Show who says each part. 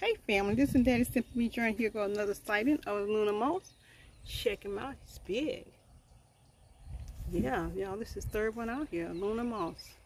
Speaker 1: Hey family, this is Daddy Simply Me Journey. Here go another sighting of Luna Moth. Check him out, he's big. Yeah, y'all, this is third one out here, Luna Moth.